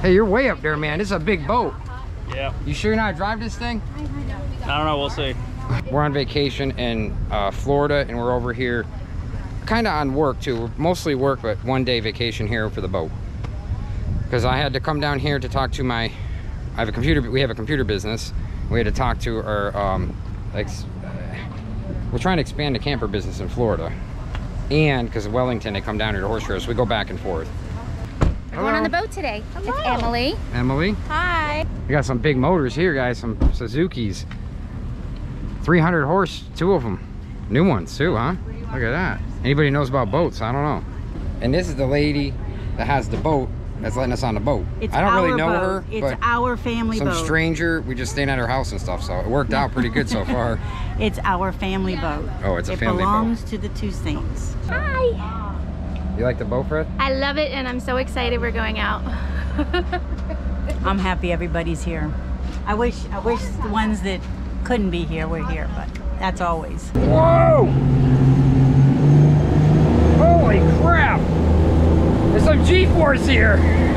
Hey, you're way up there, man. This is a big boat. Yeah. You sure you're not drive this thing? I don't know. We'll see. We're on vacation in uh, Florida, and we're over here kind of on work too. We're mostly work, but one day vacation here for the boat. Because I had to come down here to talk to my, I have a computer, we have a computer business. We had to talk to our, um, like, we're trying to expand the camper business in Florida. And because of Wellington, they come down here to horse shows, so we go back and forth. We're going on the boat today. It's Emily. Emily. Hi. We got some big motors here, guys. Some Suzuki's. 300 horse, two of them. New ones too, huh? Look at that. Anybody knows about boats? I don't know. And this is the lady that has the boat that's letting us on the boat. It's I don't really our know boat. her, It's but our family boat. some boat. stranger. We just staying at her house and stuff, so it worked out pretty good so far. It's our family boat. Oh, it's a it family boat. It belongs to the Toussaints. Hi. You like the boat, Fred? I love it and I'm so excited we're going out. I'm happy everybody's here. I wish I wish the ones that couldn't be here were here, but that's always. Whoa! Holy crap! There's some G-force here.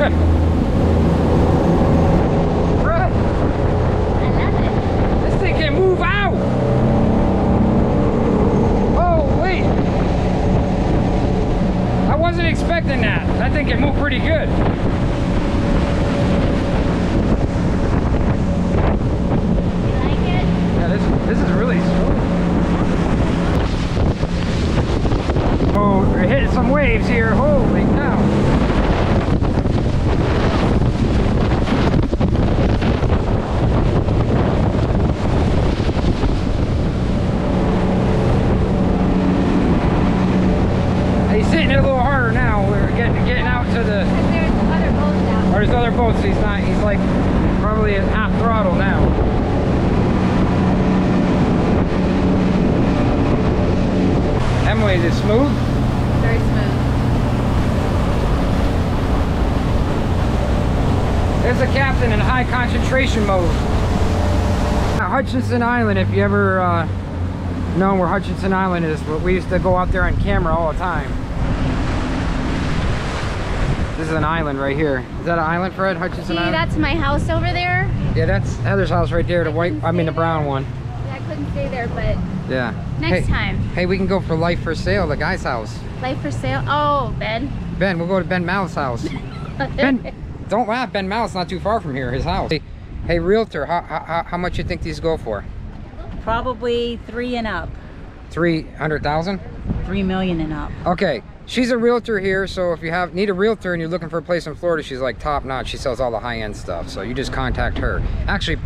Fred, I love it. this thing can move out. Holy! I wasn't expecting that. That thing can move pretty good. You like it? Yeah, this, is really smooth. Oh, we're hitting some waves here. Holy cow. He's hitting it a little harder now. We're getting getting out to the there's other boats out. or there's other boats. He's not. He's like probably at half throttle now. Is it smooth? Very smooth. There's a captain in high concentration mode. Now, Hutchinson Island, if you ever uh, know where Hutchinson Island is, we used to go out there on camera all the time. This is an island right here. Is that an island, Fred? Hutchinson See, Island? that's my house over there. Yeah, that's Heather's house right there. The white, I mean the brown one. Yeah, I couldn't stay there, but Yeah. next hey, time. Hey, we can go for life for sale, the guy's house. Life for sale. Oh, Ben. Ben, we'll go to Ben Mal's house. Ben, don't laugh. Ben Mal's not too far from here. His house. Hey, hey realtor, how, how how much you think these go for? Probably three and up. Three hundred thousand. Three million and up. Okay, she's a realtor here, so if you have need a realtor and you're looking for a place in Florida, she's like top notch. She sells all the high end stuff, so you just contact her. Actually,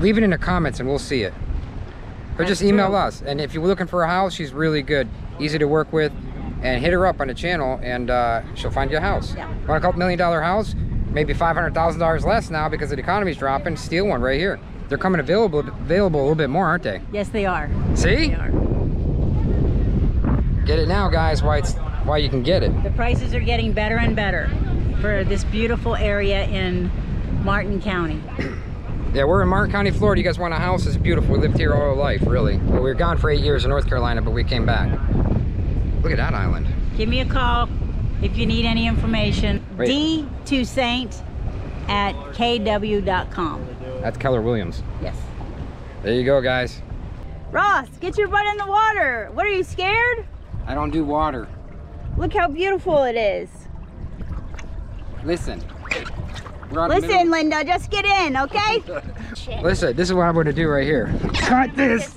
leave it in the comments and we'll see it. Or just email us. And if you're looking for a house, she's really good, easy to work with, and hit her up on the channel and uh, she'll find you a house. Yeah. Want a couple million dollar house? Maybe five hundred thousand dollars less now because the economy's dropping. Steal one right here. They're coming available available a little bit more, aren't they? Yes, they are. See? They are. Get it now, guys. Why it's why you can get it. The prices are getting better and better for this beautiful area in Martin County. Yeah, we're in Martin County, Florida. You guys want a house? It's beautiful. We lived here all our life, really. Well, we were gone for eight years in North Carolina, but we came back. Look at that island. Give me a call if you need any information. Wait. D Toussaint at kw.com. That's Keller Williams. Yes. There you go, guys. Ross, get your butt in the water. What are you scared? I don't do water. Look how beautiful it is. Listen. We're on the Listen, Linda, just get in, okay? Listen, this is what I'm going to do right here. Cut this.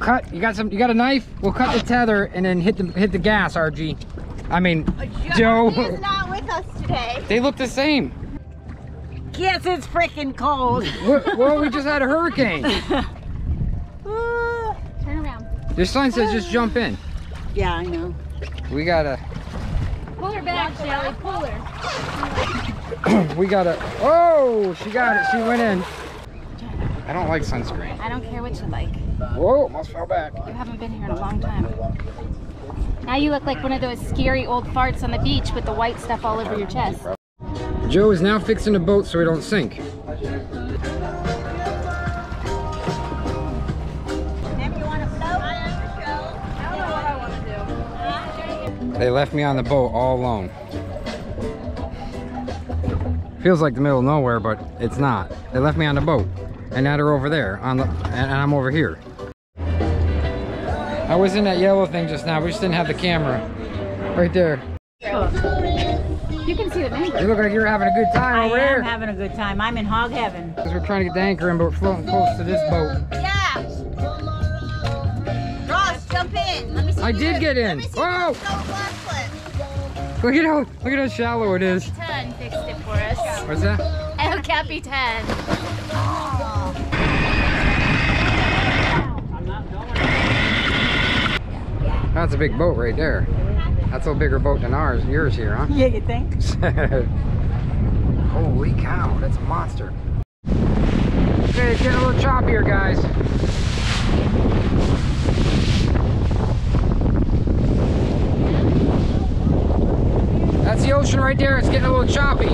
Cut. You got some. You got a knife? We'll cut the tether and then hit the hit the gas, RG. I mean, Joe. He's not with us today. They look the same. Yes, it's freaking cold. Well, well, we just had a hurricane. Turn around. Your sign says just jump in. yeah, I know. We gotta. Pull her back, Shelly. Pull her. We got it. Oh, she got it. She went in. I don't like sunscreen. I don't care what you like. Whoa, almost fell back. You haven't been here in a long time. Now you look like one of those scary old farts on the beach with the white stuff all over your chest. Joe is now fixing the boat so we don't sink. They left me on the boat all alone. Feels like the middle of nowhere, but it's not. They left me on the boat. And now they're over there on the and I'm over here. I was in that yellow thing just now. We just didn't have the camera. Right there. You can see the mango. You look like you're having a good time I over there. I am having a good time. I'm in hog heaven. Because we're trying to get the anchor in, but we're floating close to this boat. I did do- get Let in. me see Whoa! you do a glass flip. Look at how look at how shallow it is. Capitan fixed it for us. What's that? El Capitan. That's a big boat right there. That's a bigger boat than ours, yours here, huh? Yeah, you think? Holy cow, that's a monster. Okay, it's getting a little choppier, guys. That's the ocean right there. It's getting a little choppy.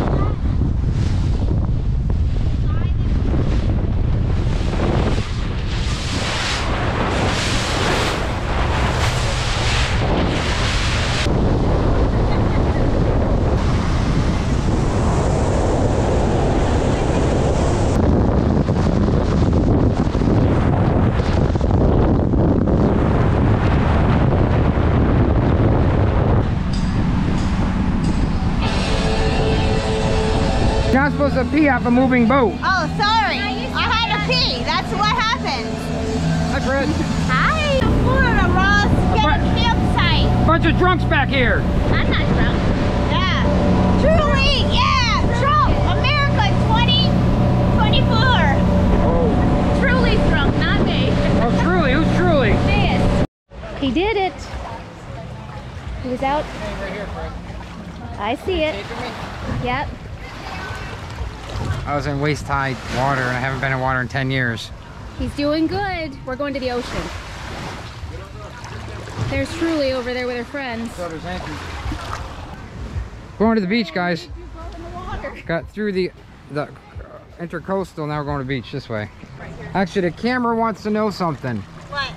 You're not supposed to pee off a moving boat. Oh, sorry. I had to pee. That's what happened. Hi, Fred. Hi. Florida, Ross. Get a campsite. Bunch of drunks back here. I'm not drunk. Yeah. Truly. Yeah. Trump. America 2024. Oh, Truly's drunk, not me. oh truly, who's truly? This. He did it. He was out. I see it. Yep. I was in waist high water and I haven't been in water in 10 years. He's doing good. We're going to the ocean. There's Truly over there with her friends. Going to the beach, guys. Got through the the intercoastal. Now we're going to the beach this way. Actually, the camera wants to know something. What?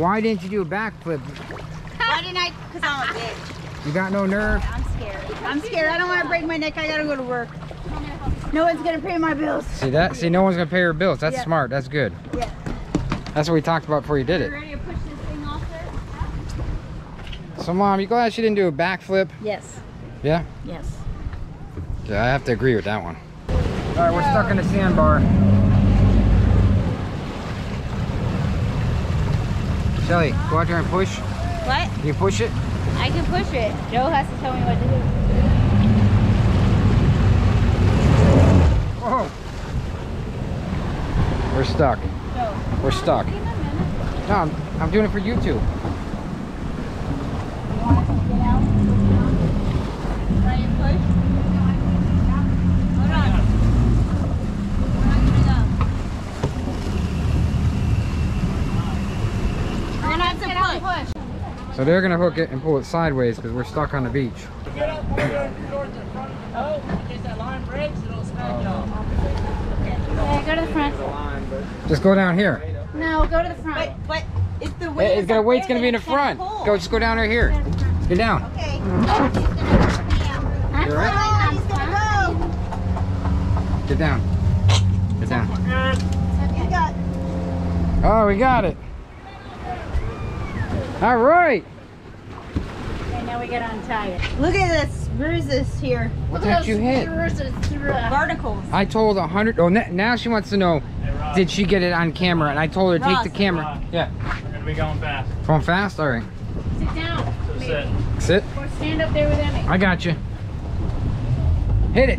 Why didn't you do a backflip? Why didn't I? Because I'm a bitch. You got no nerve? I'm scared. I'm scared. I don't want to break my neck. I gotta go to work. No one's gonna pay my bills. See that? See, no one's gonna pay your bills. That's Yeah. smart. That's good. Yeah. That's what we talked about before you did it. Ready to push this thing off there? So, mom, you glad she didn't do a backflip? Yes. Yeah. Yes. Yeah, I have to agree with that one. All right, we're stuck in the sandbar. Shelly, go out there and push. What? Can you push it? I can push it. Joe has to tell me what to do. We're stuck. Joe. We're stuck. No, I'm, I'm doing it for YouTube. So they're gonna hook it and pull it sideways because we're stuck on the beach. Yeah, go to the front. Just go down here. No, go to the front. But, but it's the Hey, weight. it's is gonna weight's there gonna be in the front. pull. Go, just go down right here. Get down. Okay. Oh, he's gonna push me out. I'm You're right. Oh, he's gonna fine. Get down. Get down. You got. Oh, we got it. All right. Okay, now we gotta untie it. Look at this bruises here. What did you hit? Barnacles. I told a hundred. Oh, now she wants to know, did she get it on camera? And I told her take the camera. Yeah. We're gonna be going fast. Going fast. All right. Sit down. So sit. Sit. Or stand up there with Emmy. I got you. Hit it.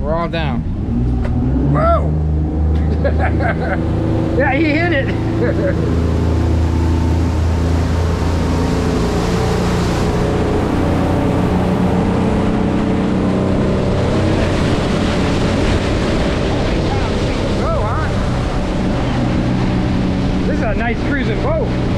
We're all down. Whoa. yeah, he hit it. using both.